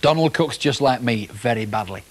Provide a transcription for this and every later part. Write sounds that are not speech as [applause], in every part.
Donald cooks just like me, very badly.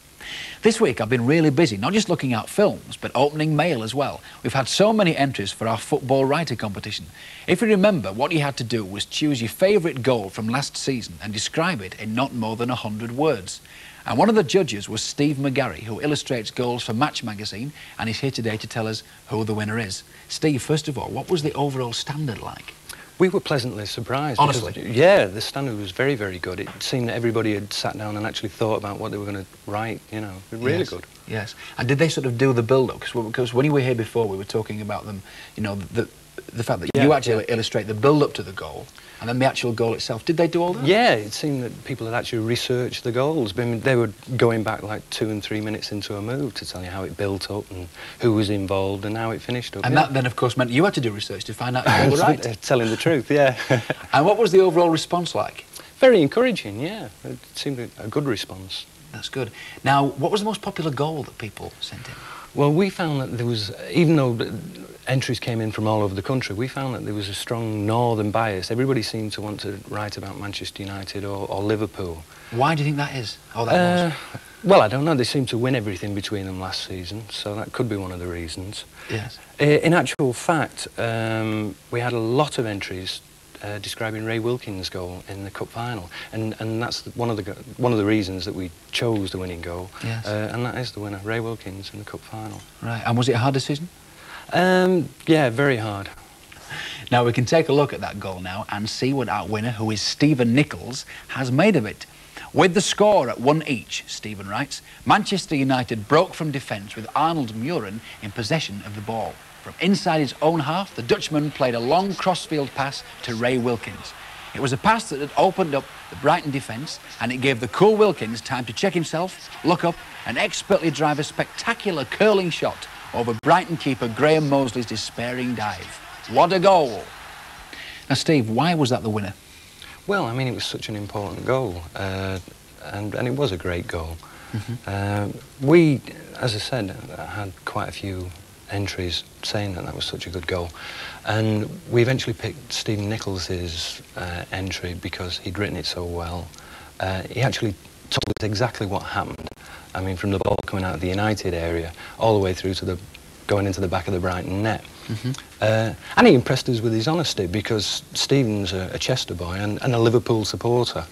This week I've been really busy, not just looking at films, but opening mail as well. We've had so many entries for our football writer competition. If you remember, what you had to do was choose your favourite goal from last season and describe it in not more than 100 words. And one of the judges was Steve McGarry, who illustrates goals for Match magazine, and he's here today to tell us who the winner is. Steve, first of all, what was the overall standard like? We were pleasantly surprised. Honestly? because, yeah, the standard was very, very good. It seemed that everybody had sat down and actually thought about what they were going to write, you know, really yes. good. Yes. And did they sort of do the build-up? Because when you were here before, we were talking about them, you know, the, the fact that Yeah, you actually yeah. illustrate the build-up to the goal and then the actual goal itself. Did they do all that? Yeah, it seemed that people had actually researched the goals. I mean, they were going back like two and three minutes into a move to tell you how it built up and who was involved and how it finished up. And yeah. that then, of course, meant you had to do research to find out if they were [laughs] right. Telling the truth, yeah. [laughs] And what was the overall response like? very encouraging, yeah. It seemed a good response. That's good. Now, what was the most popular goal that people sent in? Well, we found that there was, even though entries came in from all over the country, we found that there was a strong northern bias. Everybody seemed to want to write about Manchester United or, or Liverpool. Why do you think that is? Oh, that Uh, was. well, I don't know. They seemed to win everything between them last season, so that could be one of the reasons. Yes. Uh, In actual fact, um, we had a lot of entries uh, describing Ray Wilkins' goal in the cup final, and and that's one of the one of the reasons that we chose the winning goal. Yes. Uh, and that is the winner, Ray Wilkins, in the cup final. Right. And was it a hard decision? Um, yeah, very hard. [laughs] Now we can take a look at that goal now and see what our winner, who is Stephen Nichols, has made of it. With the score at one each, Stephen writes, Manchester United broke from defence with Arnold Mühren in possession of the ball. From inside his own half, the Dutchman played a long crossfield pass to Ray Wilkins. It was a pass that had opened up the Brighton defence and it gave the cool Wilkins time to check himself, look up and expertly drive a spectacular curling shot over Brighton keeper Graham Moseley's despairing dive. What a goal! Now, Steve, why was that the winner? Well, I mean, it was such an important goal, uh, and, and it was a great goal. Uh, we, as I said, had quite a few entries saying that that was such a good goal. And we eventually picked Stephen Nichols' uh, entry because he'd written it so well. Uh, he actually told us exactly what happened. I mean, from the ball coming out of the United area all the way through to the going into the back of the Brighton net. Uh, and he impressed us with his honesty because Stephen's a, a Chester boy and, and a Liverpool supporter.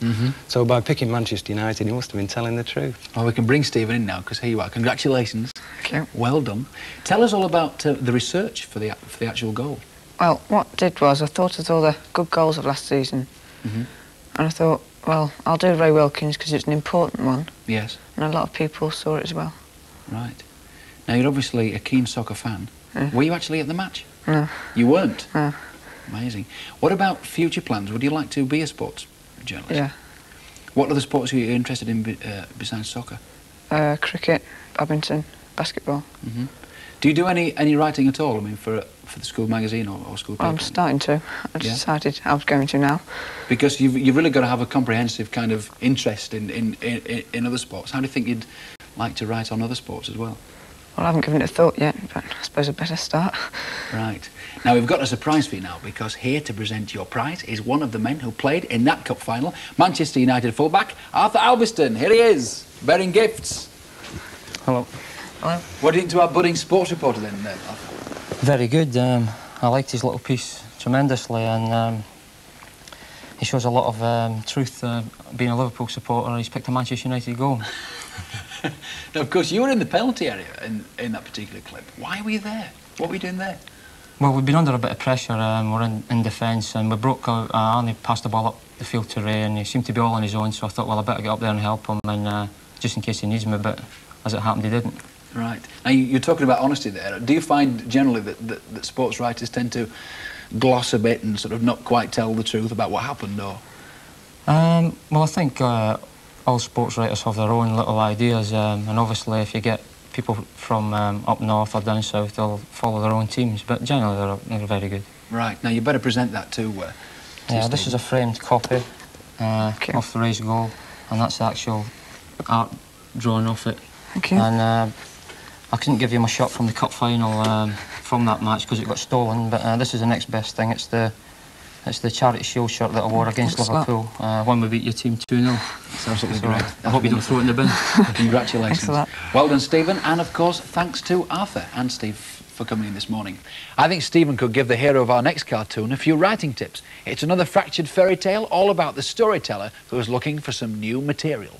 So by picking Manchester United, he must have been telling the truth. Well, we can bring Stephen in now because here you are. Congratulations. Thank you. Well done. Tell us all about uh, the research for the, for the actual goal. Well, what I did was I thought of all the good goals of last season, and I thought, well, I'll do Ray Wilkins because it's an important one, Yes. and a lot of people saw it as well. Right. Now, you're obviously a keen soccer fan. Were you actually at the match? No, You weren't? no, Amazing. What about future plans? Would you like to be a sports journalist? yeah. What other sports are you interested in uh, besides soccer? Uh, cricket, badminton, basketball. hmm Do you do any, any writing at all? I mean, for, for the school magazine or, or school paper? I'm starting to. I Yeah. decided I was going to now. Because you've, you've really got to have a comprehensive kind of interest in, in, in, in other sports. How do you think you'd like to write on other sports as well? Well, I haven't given it a thought yet, but I suppose I'd better start. Right. Now, we've got a surprise for you now because here to present your prize is one of the men who played in that cup final, Manchester United fullback, Arthur Albiston. Here he is, bearing gifts. Hello. Hello. What do you think to our budding sports reporter then, uh, Arthur? Very good. Um, I liked his little piece tremendously, and um, he shows a lot of um, truth. Uh, being a Liverpool supporter, he's picked a Manchester United goal. [laughs] [laughs] Now, of course, you were in the penalty area in, in that particular clip. Why were you there? What were you doing there? Well, we've been under a bit of pressure. Um, we're in, in defence, and we broke out. Uh, Arnie passed the ball up the field to Ray, and he seemed to be all on his own. So I thought, well, I better get up there and help him, and uh, just in case he needs me. But as it happened, he didn't. Right. Now, you, you're talking about honesty there. Do you find generally that, that, that sports writers tend to gloss a bit and sort of not quite tell the truth about what happened, or...? Um, well, I think uh, all sports writers have their own little ideas, um, and obviously, if you get people from um, up north or down south, they'll follow their own teams. But generally, they're, they're very good. Right. Now, you better present that to... Uh, to Yeah, this is a framed copy uh, Okay. of the Ray's goal, and that's the actual art drawn off it. Thank you. And uh, I couldn't give you my shot from the cup final um, from that match because it got stolen, but uh, this is the next best thing. It's the It's the Charity Shield shirt that I wore against Thanks. Liverpool uh, when we beat your team 2-0. It's absolutely So great. I hope you don't throw it in the bin. [laughs] Congratulations. Thanks a lot. Well done, Stephen. And of course, thanks to Arthur and Steve for coming in this morning. I think Stephen could give the hero of our next cartoon a few writing tips. It's another fractured fairy tale all about the storyteller who is looking for some new material.